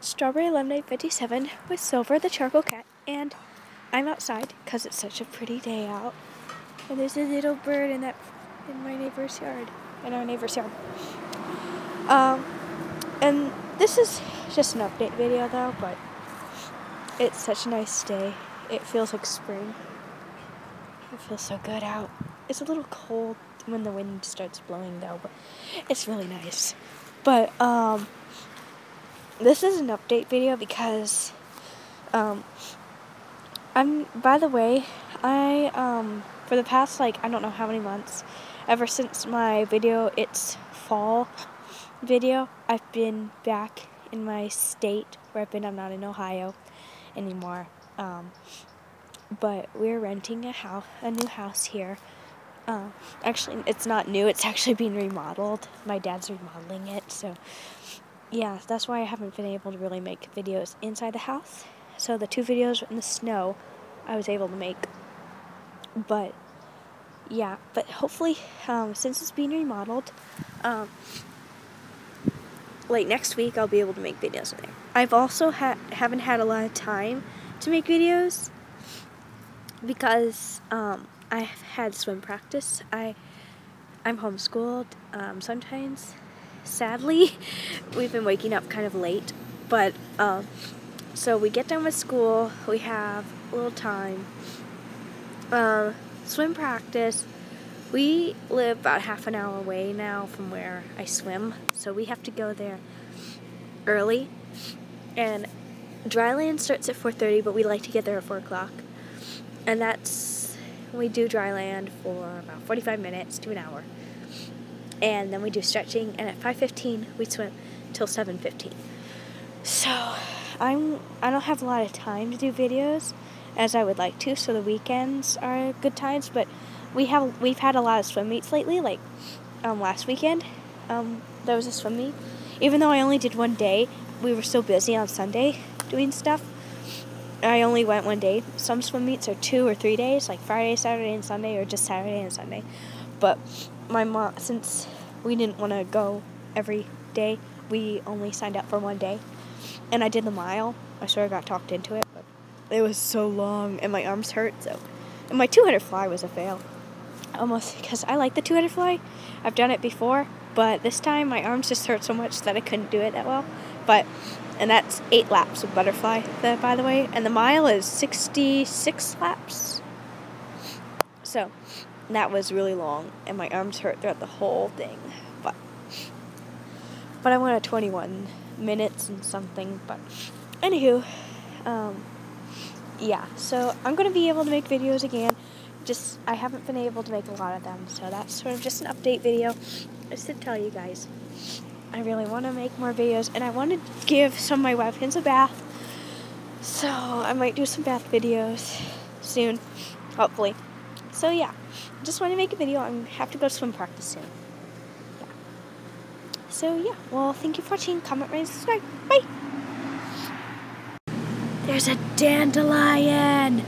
Strawberry Lemonade 57 with Silver the Charcoal Cat, and I'm outside because it's such a pretty day out. And there's a little bird in that in my neighbor's yard, in our neighbor's yard. Um, and this is just an update video though, but it's such a nice day. It feels like spring. It feels so good out. It's a little cold when the wind starts blowing though, but it's really nice. But um this is an update video because um I'm by the way, I um for the past like I don't know how many months, ever since my video it's fall video, I've been back in my state where I've been. I'm not in Ohio anymore. Um, but we're renting a house, a new house here. Uh, actually, it's not new. It's actually being remodeled. My dad's remodeling it, so yeah, that's why I haven't been able to really make videos inside the house. So the two videos in the snow, I was able to make. But yeah, but hopefully, um, since it's being remodeled, um, like next week I'll be able to make videos in there. I've also ha- haven't had a lot of time to make videos because um, I've had swim practice. I I'm homeschooled um, sometimes. Sadly, we've been waking up kind of late, but um, so we get done with school. We have a little time. Uh, swim practice. We live about half an hour away now from where I swim, so we have to go there early. And dryland starts at 4:30, but we like to get there at 4 o'clock, and that's we do dryland for about 45 minutes to an hour, and then we do stretching, and at 5:15 we swim till 7:15. So I'm I don't have a lot of time to do videos as I would like to, so the weekends are good times. But we have we've had a lot of swim meets lately. Like um, last weekend, um, there was a swim meet. Even though I only did one day, we were so busy on Sunday doing stuff. I only went one day. Some swim meets are two or three days, like Friday, Saturday, and Sunday, or just Saturday and Sunday. But my mom, since we didn't want to go every day, we only signed up for one day. And I did the mile. I sort of got talked into it, but it was so long, and my arms hurt. So, and my 200 fly was a fail, almost because I like the 200 fly. I've done it before, but this time my arms just hurt so much that I couldn't do it that well. But and that's eight laps of butterfly, by the way, and the mile is 66 laps. So that was really long, and my arms hurt throughout the whole thing. But but I went at 21 minutes and something. But anywho, um, yeah. So I'm gonna be able to make videos again. Just I haven't been able to make a lot of them, so that's sort of just an update video, just to tell you guys. I really want to make more videos, and I want to give some of my Webkinz a bath. So I might do some bath videos soon, hopefully. So yeah, just want to make a video. I have to go swim practice soon. Yeah. So yeah, well, thank you for watching. Comment, rate, and subscribe. Bye. There's a dandelion.